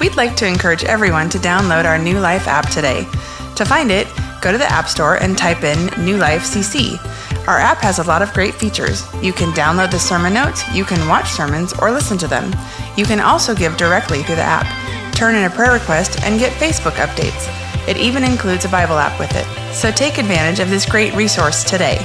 We'd like to encourage everyone to download our New Life app today. To find it, go to the App Store and type in New Life CC. Our app has a lot of great features. You can download the sermon notes, you can watch sermons, or listen to them. You can also give directly through the app, turn in a prayer request, and get Facebook updates. It even includes a Bible app with it. So take advantage of this great resource today.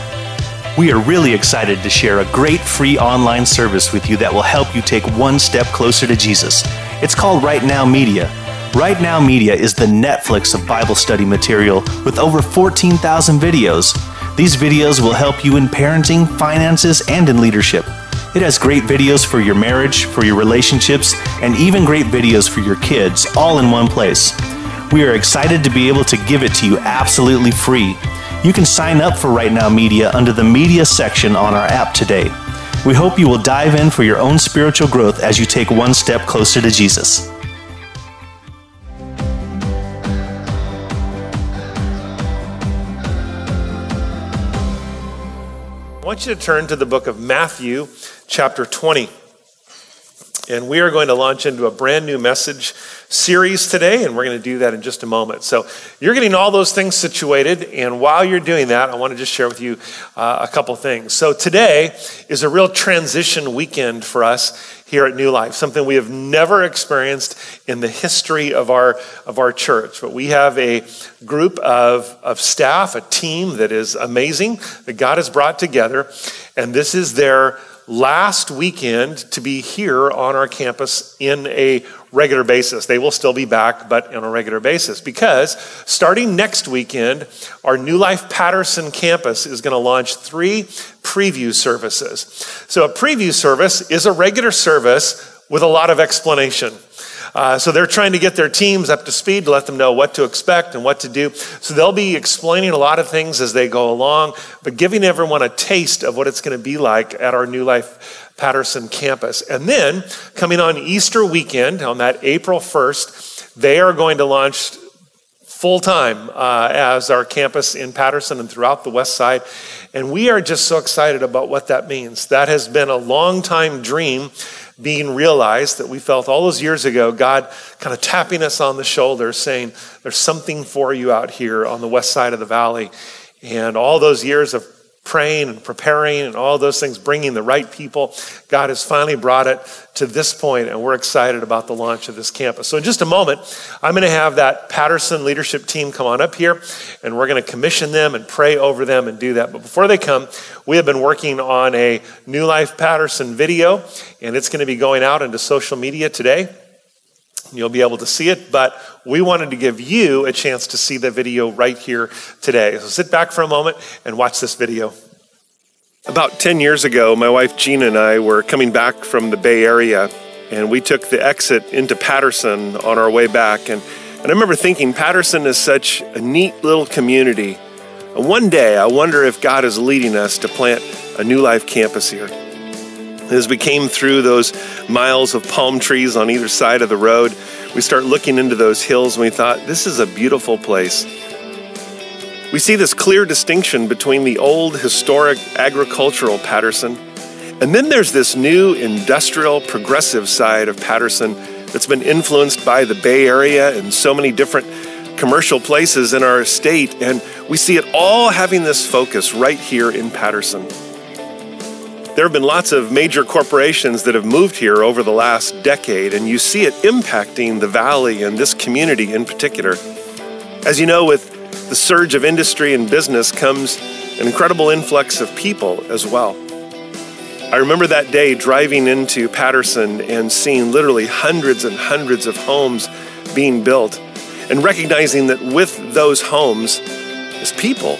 We are really excited to share a great free online service with you that will help you take one step closer to Jesus. It's called Right Now Media. Right Now Media is the Netflix of Bible study material with over 14,000 videos. These videos will help you in parenting, finances, and in leadership. It has great videos for your marriage, for your relationships, and even great videos for your kids, all in one place. We are excited to be able to give it to you absolutely free. You can sign up for Right Now Media under the Media section on our app today. We hope you will dive in for your own spiritual growth as you take one step closer to Jesus. I want you to turn to the book of Matthew, chapter 20. And we are going to launch into a brand new message series today, and we're going to do that in just a moment. So, you're getting all those things situated, and while you're doing that, I want to just share with you uh, a couple things. So, today is a real transition weekend for us here at New Life, something we have never experienced in the history of our, of our church. But we have a group of, of staff, a team that is amazing that God has brought together, and this is their last weekend to be here on our campus in a regular basis. They will still be back, but on a regular basis because starting next weekend, our New Life Patterson campus is going to launch three preview services. So, a preview service is a regular service with a lot of explanation. Uh, so they're trying to get their teams up to speed to let them know what to expect and what to do. So they'll be explaining a lot of things as they go along, but giving everyone a taste of what it's going to be like at our New Life Patterson campus. And then coming on Easter weekend, on that April 1st, they are going to launch full time uh, as our campus in Patterson and throughout the West Side. And we are just so excited about what that means. That has been a long time dream being realized that we felt all those years ago, God kind of tapping us on the shoulder, saying, There's something for you out here on the west side of the valley. And all those years of praying and preparing and all those things, bringing the right people. God has finally brought it to this point, and we're excited about the launch of this campus. So, in just a moment, I'm going to have that Patterson leadership team come on up here, and we're going to commission them and pray over them and do that. But before they come, we have been working on a New Life Patterson video, and it's going to be going out into social media today. You'll be able to see it, but we wanted to give you a chance to see the video right here today. So sit back for a moment and watch this video. About 10 years ago, my wife Gina and I were coming back from the Bay Area, and we took the exit into Patterson on our way back. And, and I remember thinking, Patterson is such a neat little community. And one day, I wonder if God is leading us to plant a New Life campus here. As we came through those miles of palm trees on either side of the road, we start looking into those hills and we thought, this is a beautiful place. We see this clear distinction between the old historic agricultural Patterson, and then there's this new industrial progressive side of Patterson that's been influenced by the Bay Area and so many different commercial places in our state, and we see it all having this focus right here in Patterson. There have been lots of major corporations that have moved here over the last decade, and you see it impacting the valley and this community in particular. As you know, with the surge of industry and business comes an incredible influx of people as well. I remember that day driving into Patterson and seeing literally hundreds and hundreds of homes being built and recognizing that with those homes is people.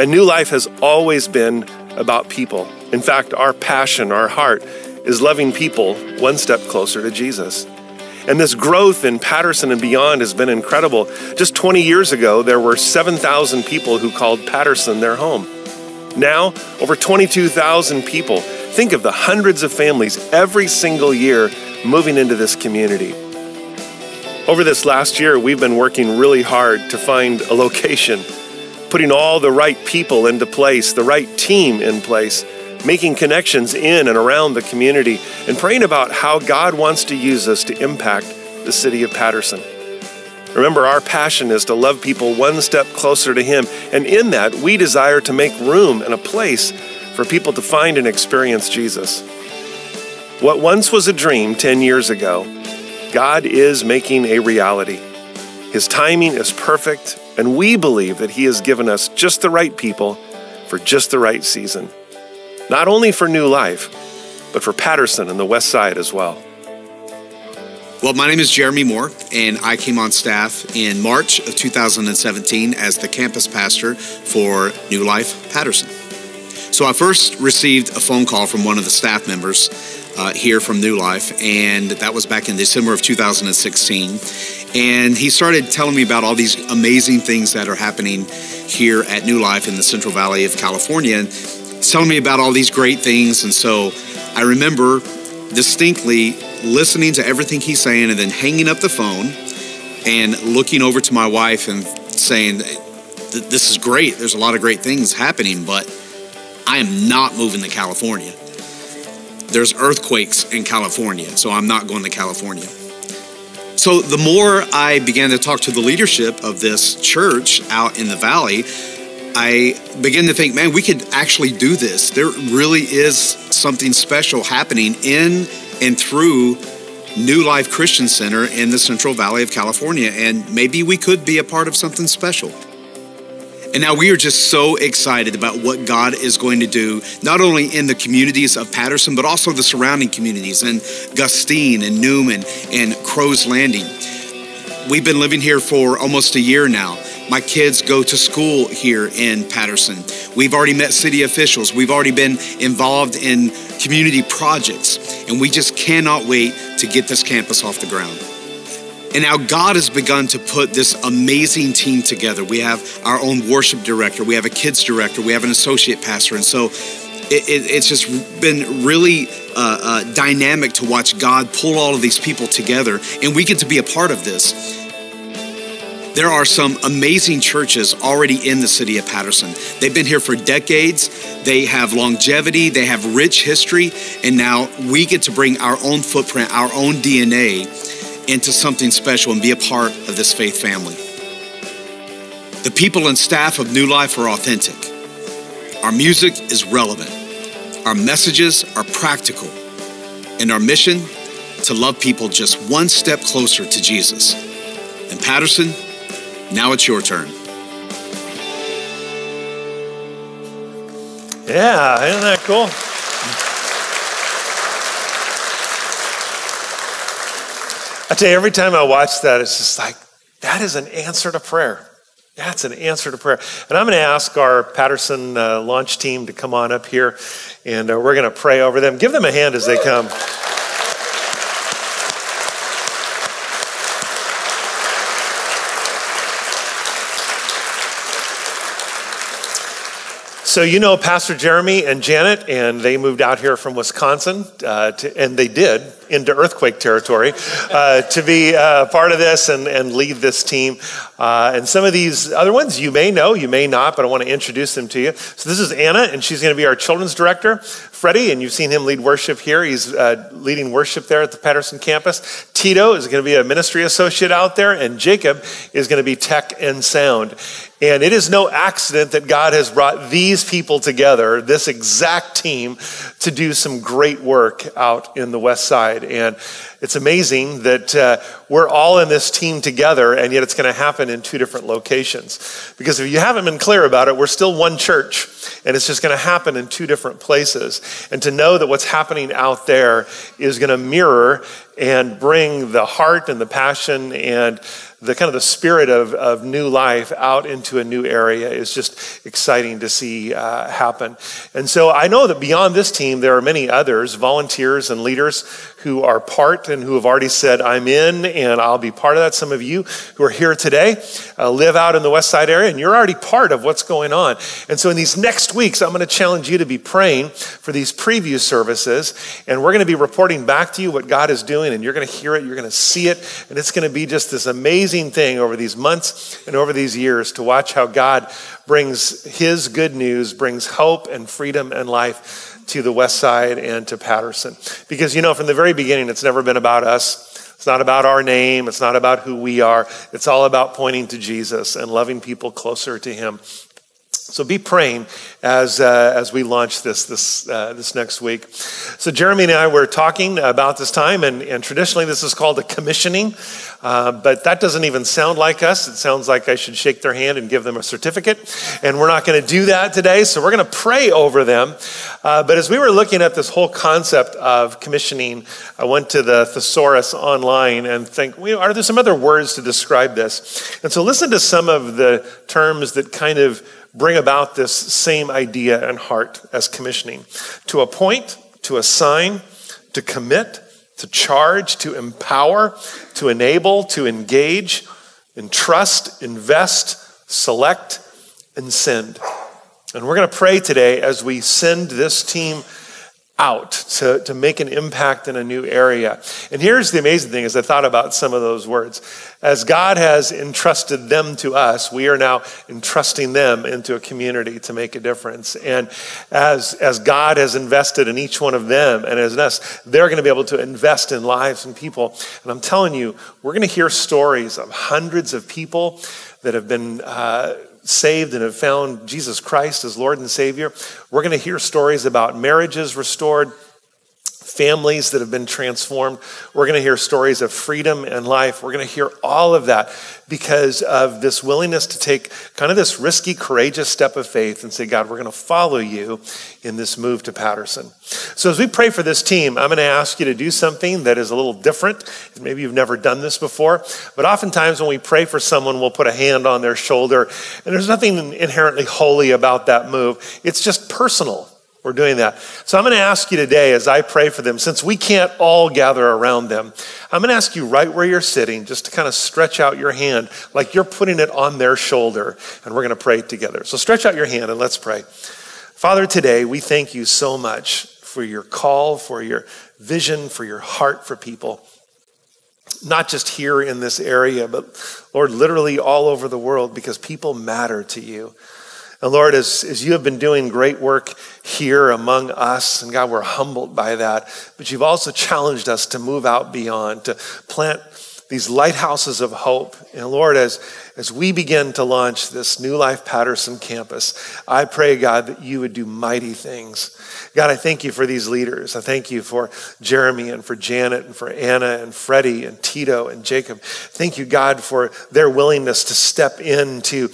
And New Life has always been about people. In fact, our passion, our heart, is loving people one step closer to Jesus. And this growth in Patterson and beyond has been incredible. Just 20 years ago, there were 7,000 people who called Patterson their home. Now, over 22,000 people. Think of the hundreds of families every single year moving into this community. Over this last year, we've been working really hard to find a location, putting all the right people into place, the right team in place making connections in and around the community, and praying about how God wants to use us to impact the city of Patterson. Remember, our passion is to love people one step closer to Him, and in that, we desire to make room and a place for people to find and experience Jesus. What once was a dream 10 years ago, God is making a reality. His timing is perfect, and we believe that He has given us just the right people for just the right season. Not only for new life, but for Patterson and the West Side as well. Well, my name is Jeremy Moore, and I came on staff in March of 2017 as the campus pastor for New Life Patterson. So I first received a phone call from one of the staff members uh, here from New Life, and that was back in December of 2016. And he started telling me about all these amazing things that are happening here at New Life in the Central Valley of California, and telling me about all these great things. And so I remember distinctly listening to everything he's saying and then hanging up the phone and looking over to my wife and saying, This is great. There's a lot of great things happening, but I am not moving to California. There's earthquakes in California, so I'm not going to California. So the more I began to talk to the leadership of this church out in the valley, I began to think, man, we could actually do this. There really is something special happening in and through New Life Christian Center in the Central Valley of California, and maybe we could be a part of something special. And now we are just so excited about what God is going to do, not only in the communities of Patterson, but also the surrounding communities in Gustine and Newman and Crow's Landing. We've been living here for almost a year now. My kids go to school here in Patterson. We've already met city officials. We've already been involved in community projects, and we just cannot wait to get this campus off the ground. And now God has begun to put this amazing team together. We have our own worship director, we have a kids director, we have an associate pastor. And so it, it, it's just been really uh, uh, dynamic to watch God pull all of these people together, and we get to be a part of this. There are some amazing churches already in the city of Patterson. They've been here for decades. They have longevity, they have rich history, and now we get to bring our own footprint, our own DNA into something special and be a part of this faith family. The people and staff of New Life are authentic. Our music is relevant. Our messages are practical. And our mission to love people just one step closer to Jesus. And Patterson, now it's your turn. Yeah, isn't that cool? I tell you, every time I watch that, it's just like, that is an answer to prayer. That's an answer to prayer. And I'm going to ask our Patterson uh, launch team to come on up here, and uh, we're going to pray over them. Give them a hand as they come. So, you know Pastor Jeremy and Janet, and they moved out here from Wisconsin, uh, to, and they did into earthquake territory uh, to be uh, part of this and, and lead this team. Uh, and some of these other ones you may know, you may not, but I want to introduce them to you. So, this is Anna, and she's going to be our children's director. Freddie, and you've seen him lead worship here. He's uh, leading worship there at the Patterson campus. Tito is going to be a ministry associate out there, and Jacob is going to be tech and sound. And it is no accident that God has brought these people together, this exact team, to do some great work out in the West Side. And it's amazing that uh, we're all in this team together, and yet it's going to happen in two different locations. Because if you haven't been clear about it, we're still one church, and it's just going to happen in two different places. And to know that what's happening out there is going to mirror and bring the heart and the passion and the kind of the spirit of, of new life out into a new area is just exciting to see uh, happen. And so I know that beyond this team, there are many others, volunteers and leaders who are part and who have already said, I'm in and I'll be part of that. Some of you who are here today uh, live out in the West Side area and you're already part of what's going on. And so in these next weeks, I'm going to challenge you to be praying for these preview services. And we're going to be reporting back to you what God is doing and you're going to hear it, you're going to see it. And it's going to be just this amazing thing over these months and over these years to watch how God brings his good news, brings hope and freedom and life to the West Side and to Patterson. Because, you know, from the very beginning, it's never been about us. It's not about our name. It's not about who we are. It's all about pointing to Jesus and loving people closer to Him. So be praying as, uh, as we launch this this, uh, this next week. So Jeremy and I were talking about this time, and, and traditionally this is called a commissioning, uh, but that doesn't even sound like us. It sounds like I should shake their hand and give them a certificate, and we're not going to do that today. So we're going to pray over them. Uh, but as we were looking at this whole concept of commissioning, I went to the thesaurus online and think, well, are there some other words to describe this? And so listen to some of the terms that kind of bring about this same idea and heart as commissioning to appoint, to assign, to commit, to charge, to empower, to enable, to engage, entrust, invest, select, and send. And we're going to pray today as we send this team out to, to make an impact in a new area. And here's the amazing thing as I thought about some of those words. As God has entrusted them to us, we are now entrusting them into a community to make a difference. And as, as God has invested in each one of them and as us, they're going to be able to invest in lives and people. And I'm telling you, we're going to hear stories of hundreds of people that have been uh, saved and have found Jesus Christ as Lord and Savior. We're going to hear stories about marriages restored, families that have been transformed. We're going to hear stories of freedom and life. We're going to hear all of that because of this willingness to take kind of this risky, courageous step of faith and say, God, we're going to follow you in this move to Patterson. So as we pray for this team, I'm going to ask you to do something that is a little different. Maybe you've never done this before, but oftentimes when we pray for someone, we'll put a hand on their shoulder, and there's nothing inherently holy about that move. It's just personal. We're doing that. So I'm going to ask you today as I pray for them, since we can't all gather around them, I'm going to ask you right where you're sitting just to kind of stretch out your hand like you're putting it on their shoulder, and we're going to pray together. So stretch out your hand and let's pray. Father, today we thank you so much for your call, for your vision, for your heart for people. Not just here in this area, but Lord, literally all over the world because people matter to you. And Lord, as, as you have been doing great work here among us, and God, we're humbled by that, but you've also challenged us to move out beyond, to plant these lighthouses of hope. And Lord, as, as we begin to launch this New Life Patterson campus, I pray, God, that you would do mighty things. God, I thank you for these leaders. I thank you for Jeremy and for Janet and for Anna and Freddie and Tito and Jacob. Thank you, God, for their willingness to step into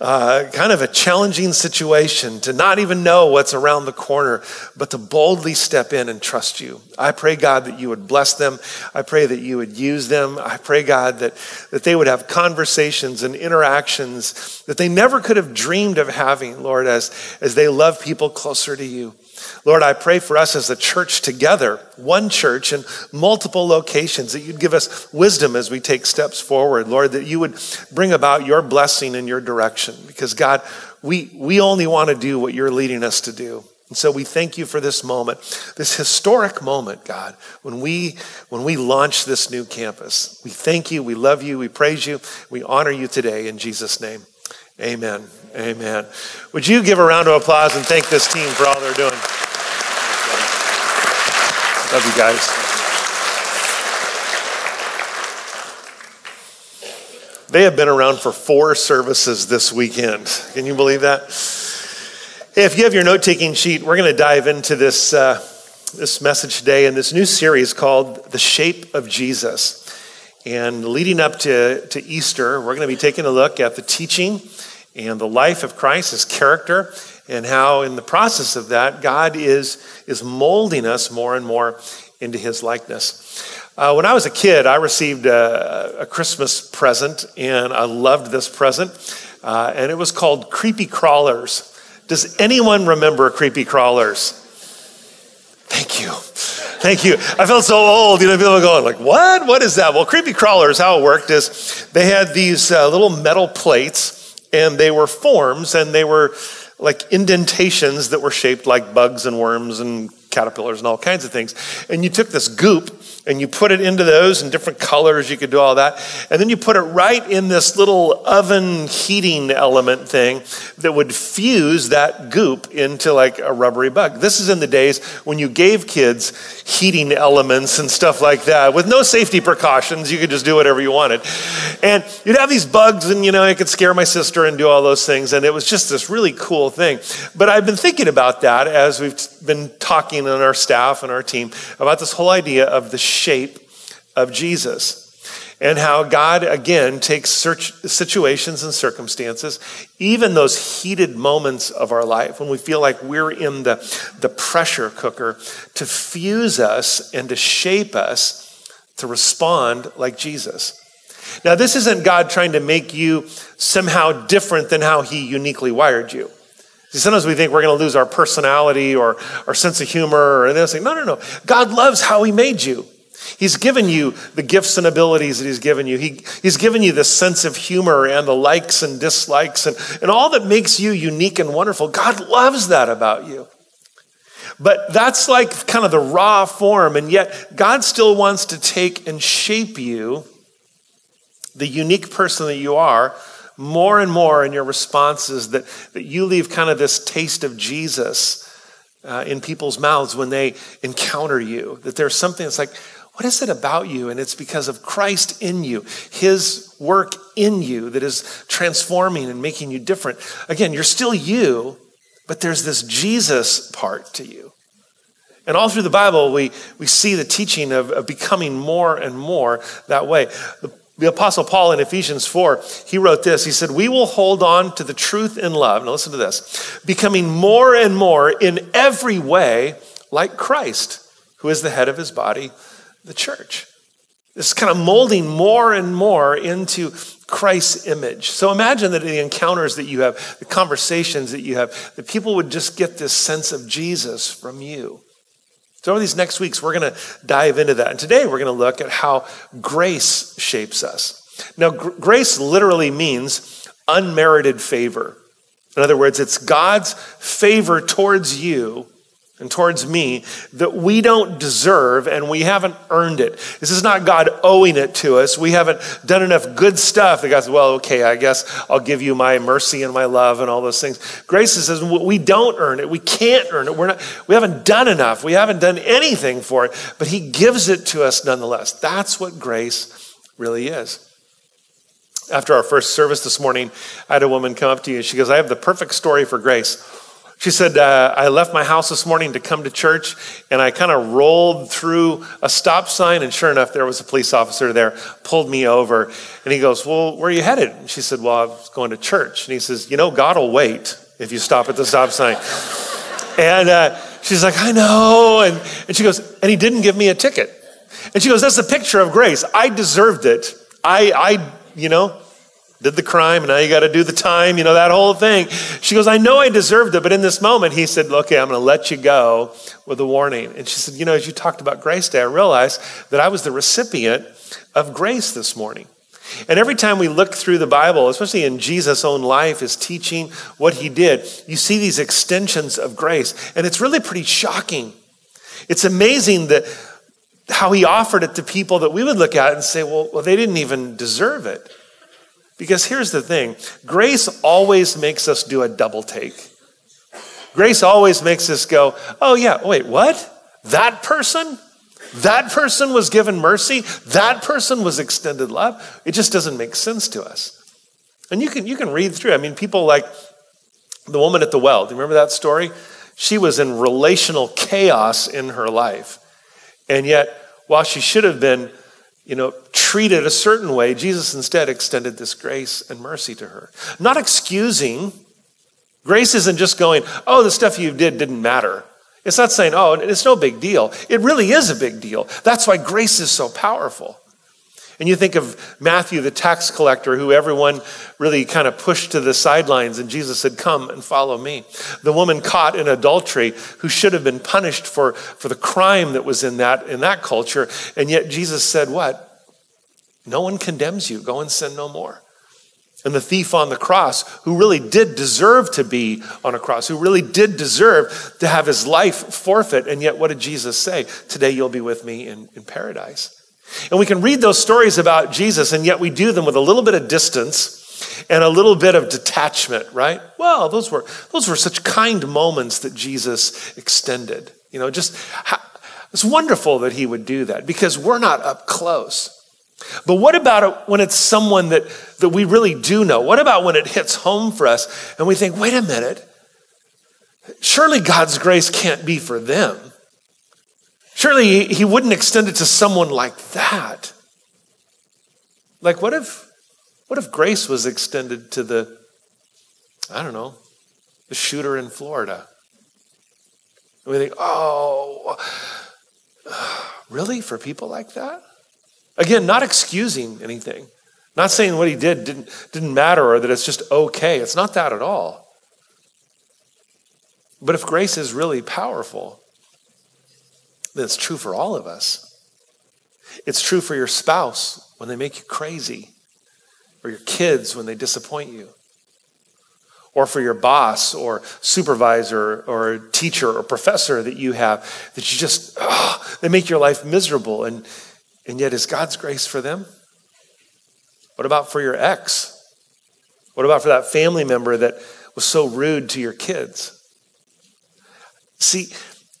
uh, kind of a challenging situation, to not even know what's around the corner, but to boldly step in and trust you. I pray, God, that you would bless them. I pray that you would use them. I pray, God, that, that they would have conversations and interactions that they never could have dreamed of having, Lord, as, as they love people closer to you. Lord, I pray for us as a church together, one church in multiple locations, that you'd give us wisdom as we take steps forward. Lord, that you would bring about your blessing in your direction. Because, God, we, we only want to do what you're leading us to do. And so we thank you for this moment, this historic moment, God, when we when we launch this new campus. We thank you, we love you, we praise you, we honor you today in Jesus' name. Amen. Amen. Would you give a round of applause and thank this team for all they're doing? Love you guys. They have been around for four services this weekend. Can you believe that? If you have your note taking sheet, we're going to dive into this, uh, this message today in this new series called The Shape of Jesus. And leading up to, to Easter, we're going to be taking a look at the teaching and the life of Christ, his character, and how in the process of that, God is, is molding us more and more into his likeness. Uh, when I was a kid, I received a, a Christmas present, and I loved this present. Uh, and it was called Creepy Crawlers. Does anyone remember creepy crawlers? Thank you. Thank you. I felt so old. You know, people going like, what? What is that? Well, creepy crawlers, how it worked is they had these uh, little metal plates and they were forms and they were like indentations that were shaped like bugs and worms and caterpillars and all kinds of things. And you took this goop and you put it into those in different colors. You could do all that. And then you put it right in this little oven heating element thing that would fuse that goop into like a rubbery bug. This is in the days when you gave kids heating elements and stuff like that with no safety precautions. You could just do whatever you wanted. And you'd have these bugs, and you know, I could scare my sister and do all those things. And it was just this really cool thing. But I've been thinking about that as we've been talking on our staff and our team about this whole idea of the shape of Jesus and how God, again, takes situations and circumstances, even those heated moments of our life when we feel like we're in the, the pressure cooker, to fuse us and to shape us to respond like Jesus. Now, this isn't God trying to make you somehow different than how He uniquely wired you. See, sometimes we think we're going to lose our personality or our sense of humor, and say, no, no, no. God loves how He made you. He's given you the gifts and abilities that He's given you. He, he's given you the sense of humor and the likes and dislikes and, and all that makes you unique and wonderful. God loves that about you. But that's like kind of the raw form, and yet God still wants to take and shape you, the unique person that you are, more and more in your responses, that, that you leave kind of this taste of Jesus uh, in people's mouths when they encounter you. That there's something that's like, what is it about you? And it's because of Christ in you, His work in you that is transforming and making you different. Again, you're still you, but there's this Jesus part to you. And all through the Bible, we, we see the teaching of, of becoming more and more that way. The, the Apostle Paul in Ephesians 4, he wrote this. He said, We will hold on to the truth in love. Now listen to this becoming more and more in every way like Christ, who is the head of his body, the church. This kind of molding more and more into Christ's image. So imagine that the encounters that you have, the conversations that you have, that people would just get this sense of Jesus from you. So, over these next weeks, we're going to dive into that. And today, we're going to look at how grace shapes us. Now, gr- grace literally means unmerited favor. In other words, it's God's favor towards you and towards me that we don't deserve and we haven't earned it. This is not God owing it to us. We haven't done enough good stuff that God says, well, okay, I guess I'll give you my mercy and my love and all those things. Grace says we don't earn it. We can't earn it. We're not, we haven't done enough. We haven't done anything for it, but He gives it to us nonetheless. That's what grace really is. After our first service this morning, I had a woman come up to you. She goes, I have the perfect story for grace. She said, uh, I left my house this morning to come to church, and I kind of rolled through a stop sign, and sure enough, there was a police officer there, pulled me over, and he goes, Well, where are you headed? And she said, Well, I was going to church. And he says, You know, God will wait if you stop at the stop sign. and uh, she's like, I know. And, and she goes, And he didn't give me a ticket. And she goes, That's a picture of grace. I deserved it. I, I, you know, did the crime, and now you got to do the time, you know, that whole thing. She goes, I know I deserved it, but in this moment, he said, Okay, I'm going to let you go with a warning. And she said, You know, as you talked about Grace Day, I realized that I was the recipient of grace this morning. And every time we look through the Bible, especially in Jesus' own life, his teaching, what he did, you see these extensions of grace. And it's really pretty shocking. It's amazing that how he offered it to people that we would look at and say, well, well they didn't even deserve it. Because here's the thing grace always makes us do a double take. Grace always makes us go, oh, yeah, wait, what? That person? That person was given mercy? That person was extended love? It just doesn't make sense to us. And you can, you can read through. I mean, people like the woman at the well. Do you remember that story? She was in relational chaos in her life. And yet, while she should have been you know, treated a certain way, Jesus instead extended this grace and mercy to her. Not excusing. Grace isn't just going, oh, the stuff you did didn't matter. It's not saying, oh, it's no big deal. It really is a big deal. That's why grace is so powerful. And you think of Matthew, the tax collector, who everyone really kind of pushed to the sidelines, and Jesus said, Come and follow me. The woman caught in adultery, who should have been punished for, for the crime that was in that, in that culture, and yet Jesus said, What? No one condemns you. Go and sin no more. and the thief on the cross, who really did deserve to be on a cross, who really did deserve to have his life forfeit. And yet, what did Jesus say? Today you'll be with me in, in paradise. And we can read those stories about Jesus, and yet we do them with a little bit of distance and a little bit of detachment, right? Well, those were, those were such kind moments that Jesus extended. You know, just it's wonderful that he would do that because we're not up close. But what about it when it's someone that, that we really do know? What about when it hits home for us and we think, wait a minute, surely God's grace can't be for them. Surely he wouldn't extend it to someone like that. Like, what if, what if grace was extended to the, I don't know, the shooter in Florida? And we think, oh, really? For people like that? Again, not excusing anything, not saying what he did didn't, didn't matter or that it's just okay. It's not that at all. But if grace is really powerful, then it's true for all of us. It's true for your spouse when they make you crazy, or your kids when they disappoint you, or for your boss or supervisor or teacher or professor that you have that you just, oh, they make your life miserable. And and yet, is God's grace for them? What about for your ex? What about for that family member that was so rude to your kids? See,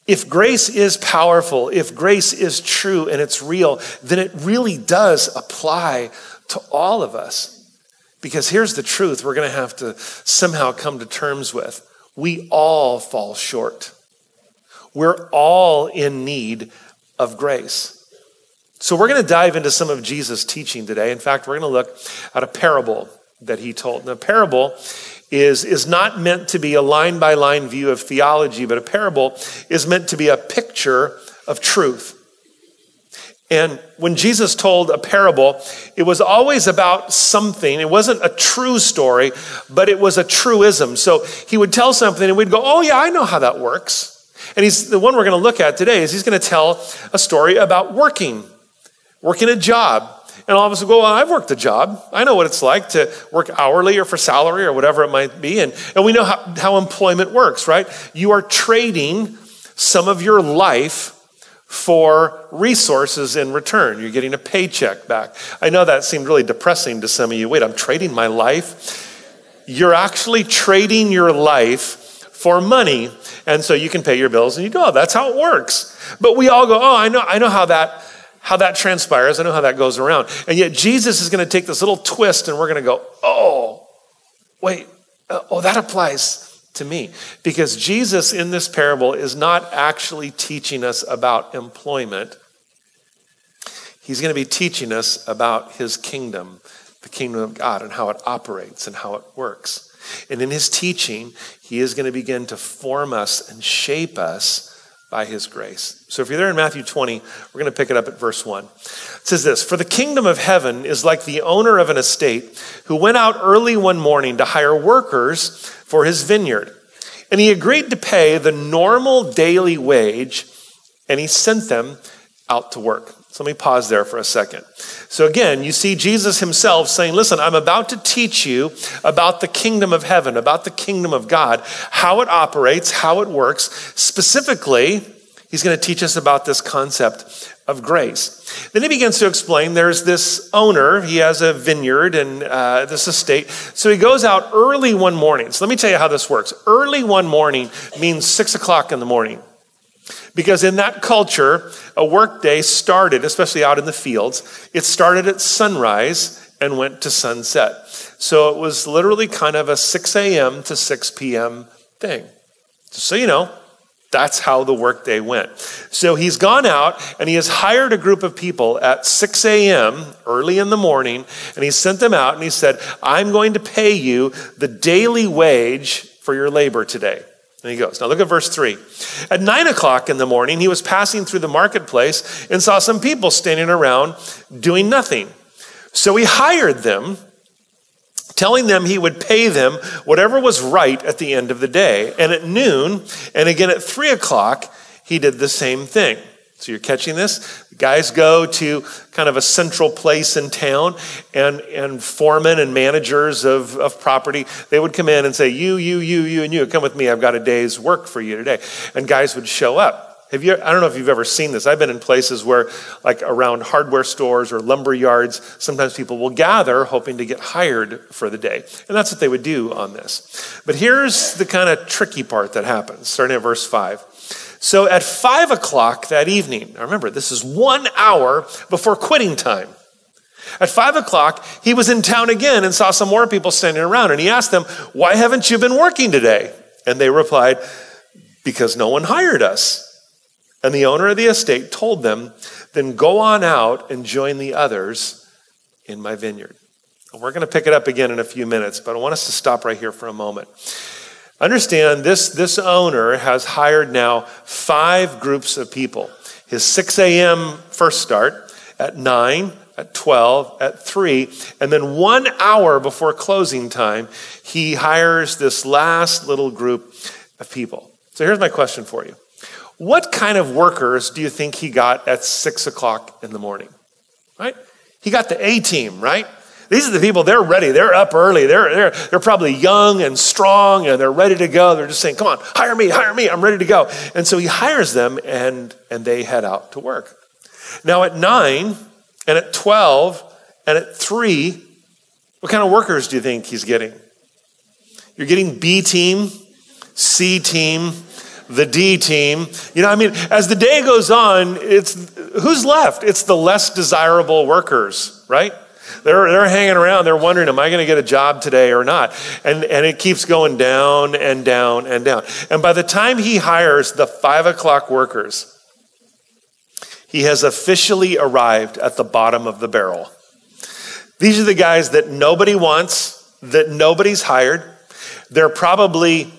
if grace is powerful, if grace is true and it's real, then it really does apply to all of us. Because here's the truth we're going to have to somehow come to terms with. We all fall short. We're all in need of grace. So, we're going to dive into some of Jesus' teaching today. In fact, we're going to look at a parable that he told. A parable is, is not meant to be a line by line view of theology, but a parable is meant to be a picture of truth. And when Jesus told a parable, it was always about something. It wasn't a true story, but it was a truism. So he would tell something and we'd go, Oh, yeah, I know how that works. And he's the one we're going to look at today is he's going to tell a story about working working a job. And all of us will go, well, I've worked a job. I know what it's like to work hourly or for salary or whatever it might be. And, and we know how, how employment works, right? You are trading some of your life for resources in return. You're getting a paycheck back. I know that seemed really depressing to some of you. Wait, I'm trading my life? You're actually trading your life for money. And so you can pay your bills and you go, oh, that's how it works. But we all go, oh, I know, I know how that how that transpires. I know how that goes around. And yet Jesus is going to take this little twist and we're going to go, oh, wait, uh, oh, that applies to me. Because Jesus in this parable is not actually teaching us about employment. He's going to be teaching us about his kingdom, the kingdom of God, and how it operates and how it works. And in his teaching, he is going to begin to form us and shape us by his grace. So if you're there in Matthew 20, we're going to pick it up at verse 1. It says this For the kingdom of heaven is like the owner of an estate who went out early one morning to hire workers for his vineyard. And he agreed to pay the normal daily wage, and he sent them out to work. So let me pause there for a second. So again, you see Jesus himself saying, Listen, I'm about to teach you about the kingdom of heaven, about the kingdom of God, how it operates, how it works. Specifically, he's going to teach us about this concept of grace. Then he begins to explain there's this owner, he has a vineyard and uh, this estate. So he goes out early one morning. So let me tell you how this works. Early one morning means six o'clock in the morning. Because in that culture, a workday started, especially out in the fields, it started at sunrise and went to sunset. So it was literally kind of a 6 a.m. to 6 p.m. thing. So you know, that's how the workday went. So he's gone out and he has hired a group of people at 6 a.m. early in the morning, and he sent them out and he said, I'm going to pay you the daily wage for your labor today. And he goes. Now look at verse 3. At nine o'clock in the morning, he was passing through the marketplace and saw some people standing around doing nothing. So he hired them, telling them he would pay them whatever was right at the end of the day. And at noon, and again at three o'clock, he did the same thing. So you're catching this? Guys go to kind of a central place in town, and, and foremen and managers of, of property, they would come in and say, You, you, you, you, and you, come with me. I've got a day's work for you today. And guys would show up. Have you, I don't know if you've ever seen this. I've been in places where, like around hardware stores or lumber yards, sometimes people will gather hoping to get hired for the day. And that's what they would do on this. But here's the kind of tricky part that happens, starting at verse 5. So at 5 o'clock that evening, now remember, this is one hour before quitting time. At five o'clock, he was in town again and saw some more people standing around. And he asked them, Why haven't you been working today? And they replied, Because no one hired us. And the owner of the estate told them, Then go on out and join the others in my vineyard. And we're going to pick it up again in a few minutes, but I want us to stop right here for a moment. Understand this, this owner has hired now five groups of people. His 6 a.m. first start at 9, at 12, at 3, and then one hour before closing time, he hires this last little group of people. So here's my question for you what kind of workers do you think he got at six o'clock in the morning? Right? He got the A team, right? These are the people, they're ready. They're up early. They're, they're, they're probably young and strong and they're ready to go. They're just saying, come on, hire me, hire me. I'm ready to go. And so he hires them and, and they head out to work. Now at nine and at 12 and at three, what kind of workers do you think he's getting? You're getting B team, C team, the D team. You know, I mean, as the day goes on, it's who's left? It's the less desirable workers, right? They're, they're hanging around. They're wondering, am I going to get a job today or not? And, and it keeps going down and down and down. And by the time he hires the five o'clock workers, he has officially arrived at the bottom of the barrel. These are the guys that nobody wants, that nobody's hired. They're probably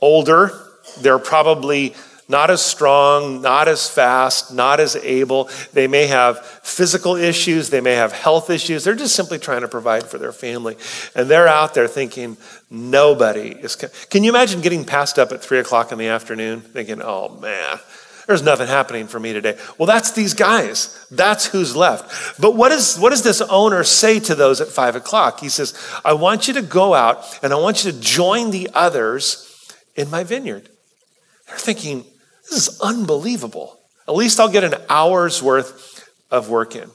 older, they're probably not as strong, not as fast, not as able. They may have physical issues, they may have health issues. They're just simply trying to provide for their family. And they're out there thinking, nobody is. Can you imagine getting passed up at three o'clock in the afternoon, thinking, oh man, there's nothing happening for me today. Well, that's these guys. That's who's left. But what, is, what does this owner say to those at five o'clock? He says, I want you to go out and I want you to join the others in my vineyard. They're thinking, this is unbelievable. At least I'll get an hour's worth of work in.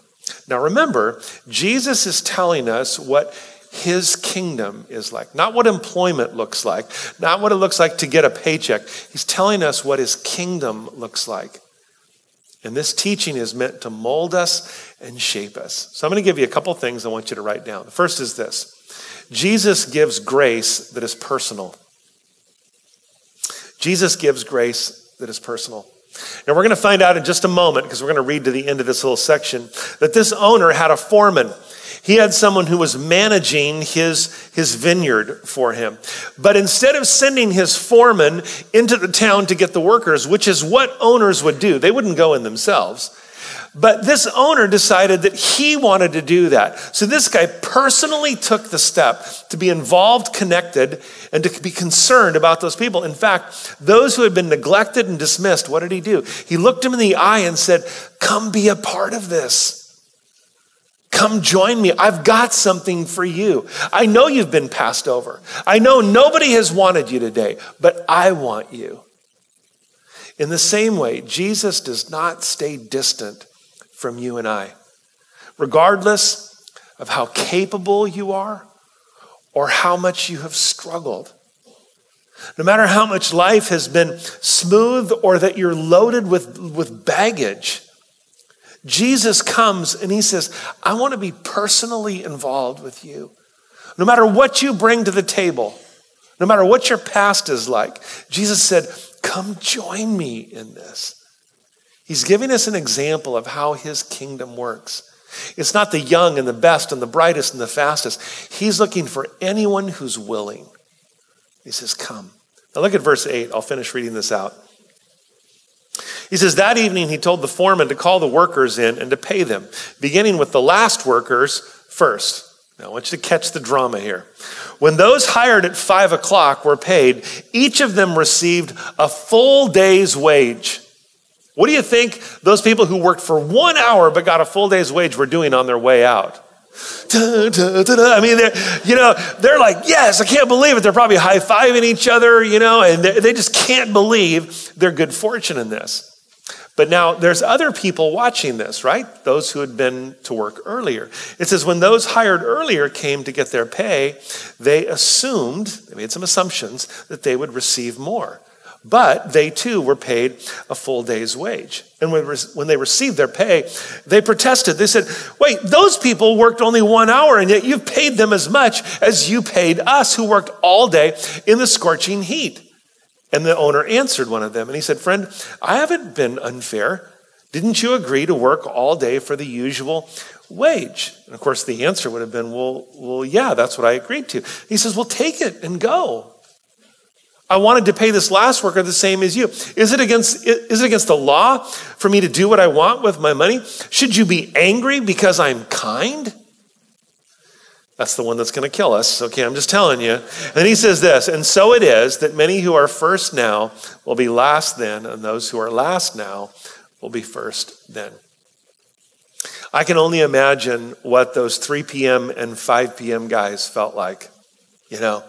Now remember, Jesus is telling us what his kingdom is like, not what employment looks like, not what it looks like to get a paycheck. He's telling us what his kingdom looks like. And this teaching is meant to mold us and shape us. So I'm going to give you a couple things I want you to write down. The first is this Jesus gives grace that is personal. Jesus gives grace that is personal. Now, we're going to find out in just a moment, because we're going to read to the end of this little section, that this owner had a foreman. He had someone who was managing his, his vineyard for him. But instead of sending his foreman into the town to get the workers, which is what owners would do, they wouldn't go in themselves. But this owner decided that he wanted to do that. So this guy personally took the step to be involved, connected, and to be concerned about those people. In fact, those who had been neglected and dismissed, what did he do? He looked him in the eye and said, Come be a part of this. Come join me. I've got something for you. I know you've been passed over. I know nobody has wanted you today, but I want you. In the same way, Jesus does not stay distant from you and I. Regardless of how capable you are or how much you have struggled. No matter how much life has been smooth or that you're loaded with, with baggage, Jesus comes and he says, I want to be personally involved with you. No matter what you bring to the table, no matter what your past is like, Jesus said, Come join me in this. He's giving us an example of how his kingdom works. It's not the young and the best and the brightest and the fastest. He's looking for anyone who's willing. He says, Come. Now look at verse 8. I'll finish reading this out. He says, That evening he told the foreman to call the workers in and to pay them, beginning with the last workers first. Now I want you to catch the drama here. When those hired at five o'clock were paid, each of them received a full day's wage. What do you think those people who worked for one hour but got a full day's wage were doing on their way out? I mean, they're, you know, they're like, yes, I can't believe it. They're probably high fiving each other, you know, and they just can't believe their good fortune in this. But now there's other people watching this, right? Those who had been to work earlier. It says, when those hired earlier came to get their pay, they assumed, they made some assumptions, that they would receive more. But they too were paid a full day's wage. And when, when they received their pay, they protested. They said, Wait, those people worked only one hour, and yet you've paid them as much as you paid us who worked all day in the scorching heat. And the owner answered one of them, and he said, Friend, I haven't been unfair. Didn't you agree to work all day for the usual wage? And of course, the answer would have been, Well, well yeah, that's what I agreed to. He says, Well, take it and go. I wanted to pay this last worker the same as you. Is it against, is it against the law for me to do what I want with my money? Should you be angry because I'm kind? That's the one that's going to kill us. Okay, I'm just telling you. And he says this, and so it is that many who are first now will be last then, and those who are last now will be first then. I can only imagine what those 3 p.m. and 5 p.m. guys felt like. You know,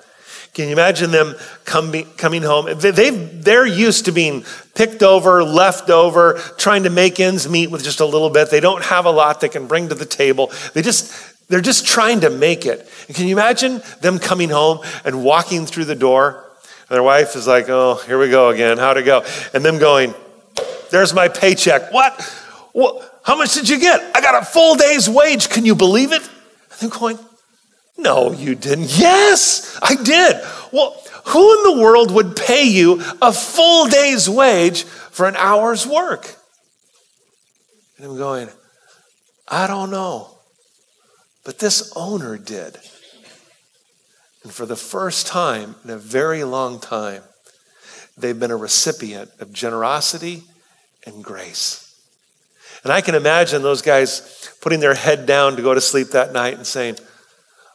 can you imagine them coming, coming home? They, they're used to being picked over, left over, trying to make ends meet with just a little bit. They don't have a lot they can bring to the table. They just, they're just trying to make it. And can you imagine them coming home and walking through the door? And their wife is like, oh, here we go again. How'd it go? And them going, there's my paycheck. What? what? How much did you get? I got a full day's wage. Can you believe it? And they're going, no, you didn't. Yes, I did. Well, who in the world would pay you a full day's wage for an hour's work? And I'm going, I don't know. But this owner did. And for the first time in a very long time, they've been a recipient of generosity and grace. And I can imagine those guys putting their head down to go to sleep that night and saying,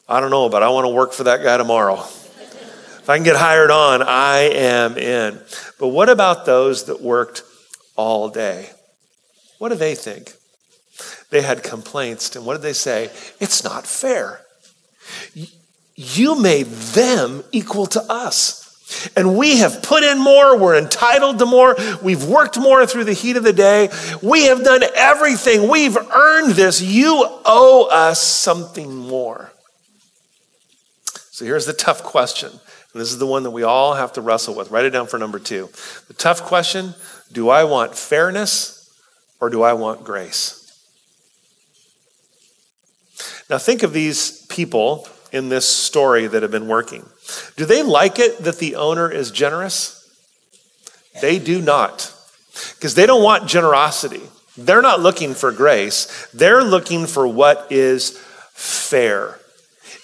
I don't know, but I want to work for that guy tomorrow. if I can get hired on, I am in. But what about those that worked all day? What do they think? They had complaints. And what did they say? It's not fair. You made them equal to us. And we have put in more. We're entitled to more. We've worked more through the heat of the day. We have done everything. We've earned this. You owe us something more. So here's the tough question. And this is the one that we all have to wrestle with. Write it down for number two. The tough question do I want fairness or do I want grace? Now, think of these people in this story that have been working. Do they like it that the owner is generous? They do not, because they don't want generosity. They're not looking for grace, they're looking for what is fair.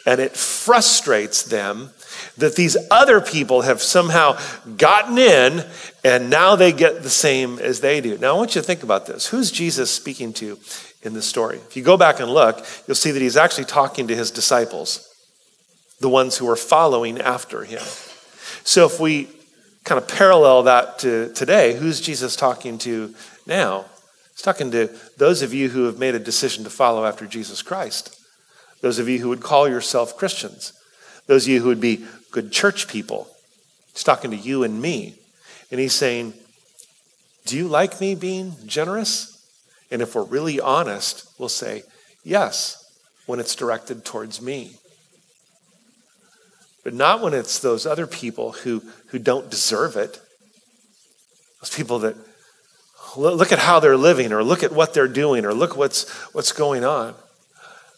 And it frustrates them that these other people have somehow gotten in and now they get the same as they do. Now, I want you to think about this. Who's Jesus speaking to in the story. If you go back and look, you'll see that he's actually talking to his disciples, the ones who are following after him. So if we kind of parallel that to today, who's Jesus talking to now? He's talking to those of you who have made a decision to follow after Jesus Christ, those of you who would call yourself Christians, those of you who would be good church people. He's talking to you and me. And he's saying, Do you like me being generous? And if we're really honest, we'll say, yes, when it's directed towards me. But not when it's those other people who, who don't deserve it. Those people that look at how they're living or look at what they're doing or look what's, what's going on.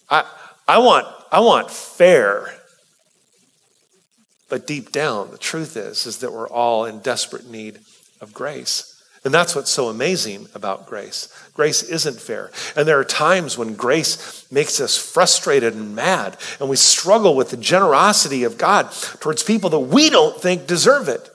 I, I, want, I want fair. But deep down, the truth is, is that we're all in desperate need of grace. And that's what's so amazing about grace. Grace isn't fair. And there are times when grace makes us frustrated and mad, and we struggle with the generosity of God towards people that we don't think deserve it,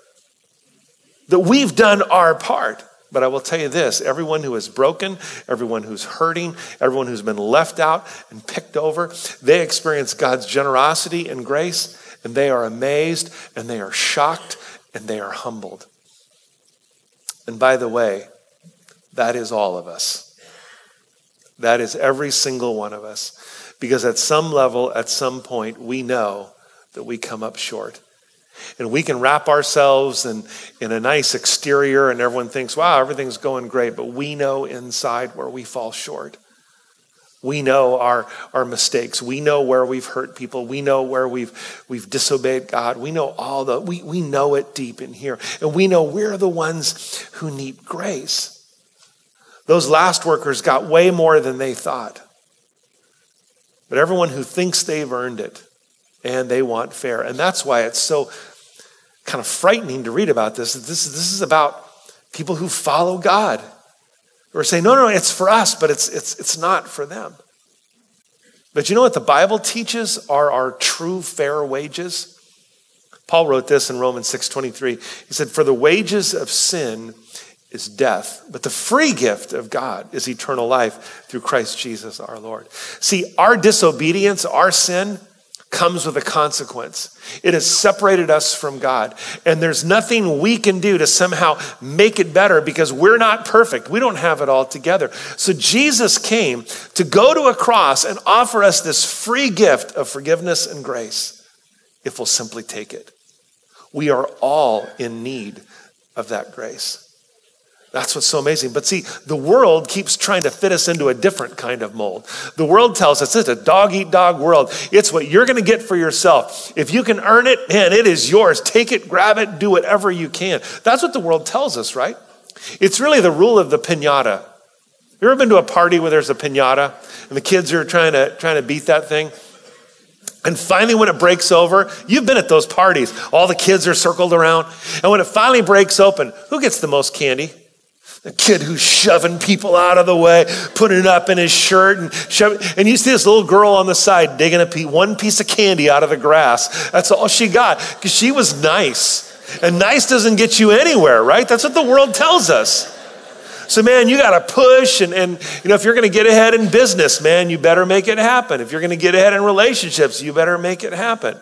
that we've done our part. But I will tell you this everyone who is broken, everyone who's hurting, everyone who's been left out and picked over, they experience God's generosity and grace, and they are amazed, and they are shocked, and they are humbled. And by the way, That is all of us. That is every single one of us. Because at some level, at some point, we know that we come up short. And we can wrap ourselves in, in a nice exterior, and everyone thinks, wow, everything's going great. But we know inside where we fall short. We know our, our mistakes. We know where we've hurt people. We know where we've, we've disobeyed God. We know all the, we, we know it deep in here. And we know we're the ones who need grace. Those last workers got way more than they thought. But everyone who thinks they've earned it and they want fair. And that's why it's so kind of frightening to read about this. This, this is about people who follow God. Are saying, no, no, it's for us, but it's, it's, it's not for them. But you know what the Bible teaches are our true fair wages? Paul wrote this in Romans 6:23. He said, "For the wages of sin is death, but the free gift of God is eternal life through Christ Jesus our Lord." See, our disobedience, our sin, comes with a consequence. It has separated us from God. And there's nothing we can do to somehow make it better because we're not perfect. We don't have it all together. So Jesus came to go to a cross and offer us this free gift of forgiveness and grace if we'll simply take it. We are all in need of that grace. That's what's so amazing. But see, the world keeps trying to fit us into a different kind of mold. The world tells us it's a dog eat dog world. It's what you're going to get for yourself. If you can earn it, man, it is yours. Take it, grab it, do whatever you can. That's what the world tells us, right? It's really the rule of the pinata. You ever been to a party where there's a pinata and the kids are trying to, trying to beat that thing? And finally, when it breaks over, you've been at those parties. All the kids are circled around. And when it finally breaks open, who gets the most candy? The kid who's shoving people out of the way, putting it up in his shirt, and shoving, and you see this little girl on the side digging a piece, one piece of candy out of the grass. That's all she got because she was nice. And nice doesn't get you anywhere, right? That's what the world tells us. So, man, you got to push. And, and, you know, if you're going to get ahead in business, man, you better make it happen. If you're going to get ahead in relationships, you better make it happen.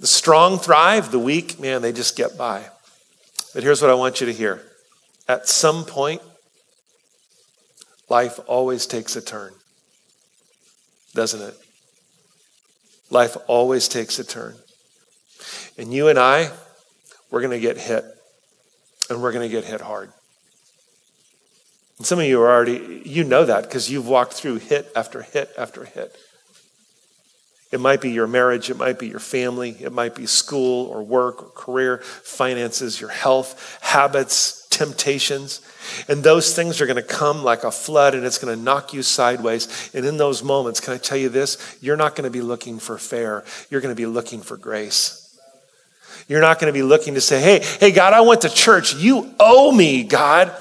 The strong thrive, the weak, man, they just get by. But here's what I want you to hear at some point, life always takes a turn, doesn't it? Life always takes a turn. And you and I, we're going to get hit, and we're going to get hit hard. And some of you are already, you know that because you've walked through hit after hit after hit. It might be your marriage, it might be your family, it might be school or work or career, finances, your health, habits, temptations. And those things are going to come like a flood and it's going to knock you sideways. And in those moments, can I tell you this? You're not going to be looking for fair, you're going to be looking for grace. You're not going to be looking to say, hey, hey, God, I went to church. You owe me, God.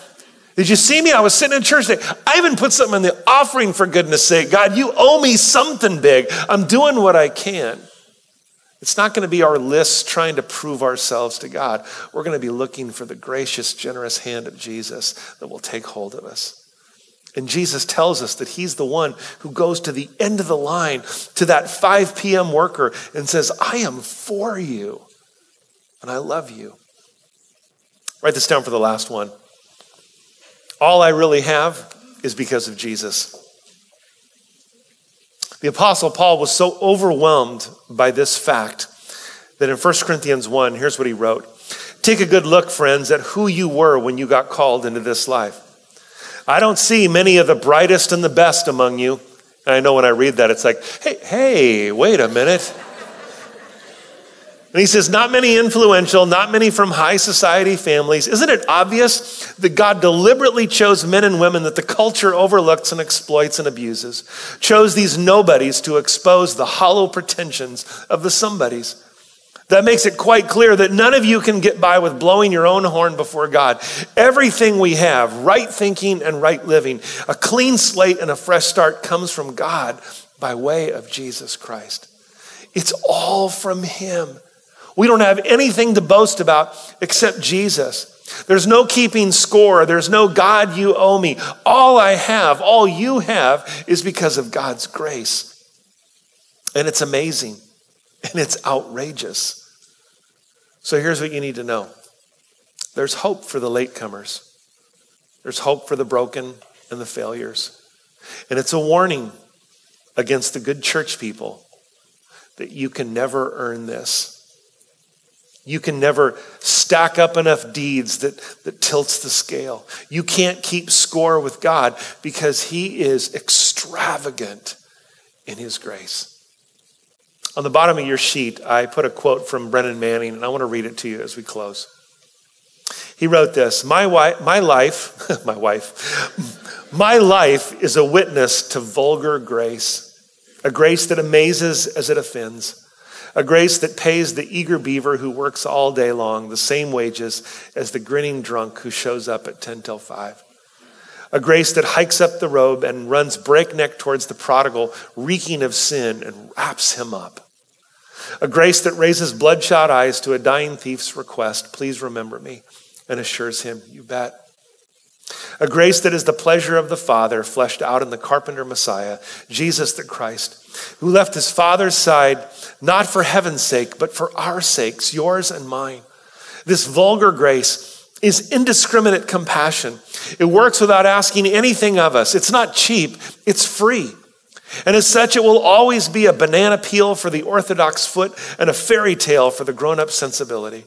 Did you see me? I was sitting in church today. I even put something in the offering for goodness sake. God, you owe me something big. I'm doing what I can. It's not going to be our list trying to prove ourselves to God. We're going to be looking for the gracious, generous hand of Jesus that will take hold of us. And Jesus tells us that he's the one who goes to the end of the line to that 5 p.m. worker and says, I am for you and I love you. Write this down for the last one. All I really have is because of Jesus. The Apostle Paul was so overwhelmed by this fact that in 1 Corinthians 1, here's what he wrote Take a good look, friends, at who you were when you got called into this life. I don't see many of the brightest and the best among you. And I know when I read that, it's like, hey, hey, wait a minute. And he says, not many influential, not many from high society families. Isn't it obvious that God deliberately chose men and women that the culture overlooks and exploits and abuses? Chose these nobodies to expose the hollow pretensions of the somebodies. That makes it quite clear that none of you can get by with blowing your own horn before God. Everything we have, right thinking and right living, a clean slate and a fresh start comes from God by way of Jesus Christ. It's all from Him. We don't have anything to boast about except Jesus. There's no keeping score. There's no God, you owe me. All I have, all you have, is because of God's grace. And it's amazing and it's outrageous. So here's what you need to know there's hope for the latecomers. There's hope for the broken and the failures. And it's a warning against the good church people that you can never earn this. You can never stack up enough deeds that, that tilts the scale. You can't keep score with God because He is extravagant in His grace. On the bottom of your sheet, I put a quote from Brennan Manning, and I want to read it to you as we close. He wrote this My, wife, my life, my wife, my life is a witness to vulgar grace a grace that amazes as it offends, a grace that pays the eager beaver who works all day long the same wages as the grinning drunk who shows up at 10 till 5. A grace that hikes up the robe and runs breakneck towards the prodigal, reeking of sin, and wraps him up. A grace that raises bloodshot eyes to a dying thief's request, please remember me, and assures him, you bet. A grace that is the pleasure of the Father fleshed out in the carpenter Messiah, Jesus the Christ, who left his Father's side not for heaven's sake, but for our sakes, yours and mine. This vulgar grace is indiscriminate compassion. It works without asking anything of us. It's not cheap, it's free. And as such, it will always be a banana peel for the orthodox foot and a fairy tale for the grown up sensibility.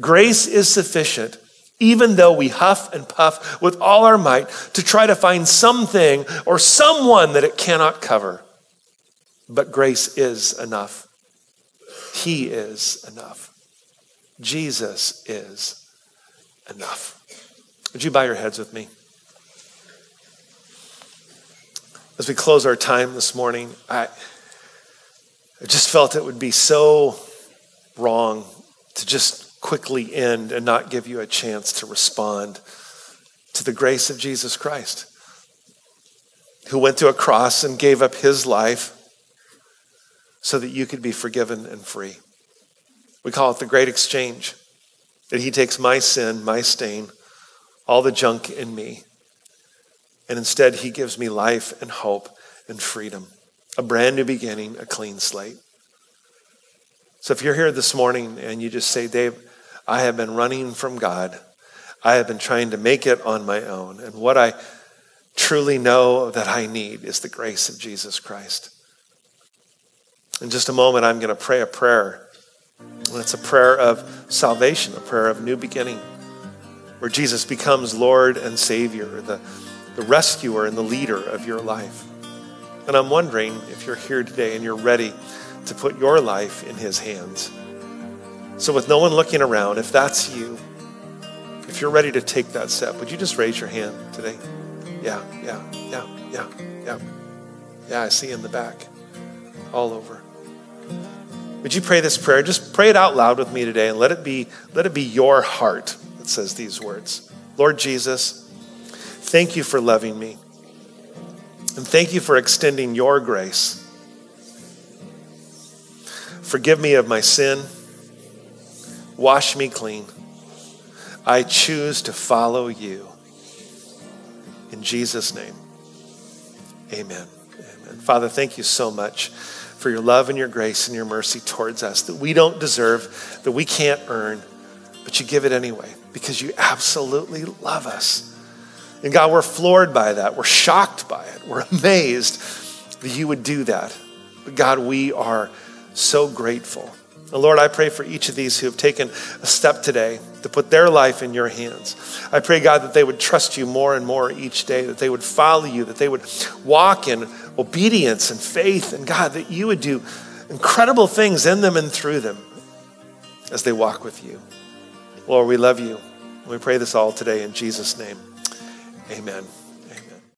Grace is sufficient even though we huff and puff with all our might to try to find something or someone that it cannot cover. But grace is enough. He is enough. Jesus is enough. Would you bow your heads with me? As we close our time this morning, I, I just felt it would be so wrong to just quickly end and not give you a chance to respond to the grace of Jesus Christ, who went to a cross and gave up his life so that you could be forgiven and free. We call it the great exchange that he takes my sin, my stain, all the junk in me, and instead he gives me life and hope and freedom, a brand new beginning, a clean slate. So if you're here this morning and you just say, Dave, I have been running from God. I have been trying to make it on my own. And what I truly know that I need is the grace of Jesus Christ. In just a moment, I'm going to pray a prayer. And it's a prayer of salvation, a prayer of new beginning, where Jesus becomes Lord and Savior, the, the rescuer and the leader of your life. And I'm wondering if you're here today and you're ready to put your life in His hands. So, with no one looking around, if that's you, if you're ready to take that step, would you just raise your hand today? Yeah, yeah, yeah, yeah, yeah. Yeah, I see in the back, all over. Would you pray this prayer? Just pray it out loud with me today and let it be, let it be your heart that says these words. Lord Jesus, thank you for loving me. And thank you for extending your grace. Forgive me of my sin Wash me clean. I choose to follow you. In Jesus' name, amen. amen. Father, thank you so much for your love and your grace and your mercy towards us that we don't deserve, that we can't earn, but you give it anyway because you absolutely love us. And God, we're floored by that. We're shocked by it. We're amazed that you would do that. But God, we are so grateful and Lord, I pray for each of these who have taken a step today to put their life in your hands. I pray, God, that they would trust you more and more each day, that they would follow you, that they would walk in obedience and faith, and God, that you would do incredible things in them and through them as they walk with you. Lord, we love you. We pray this all today in Jesus' name. Amen.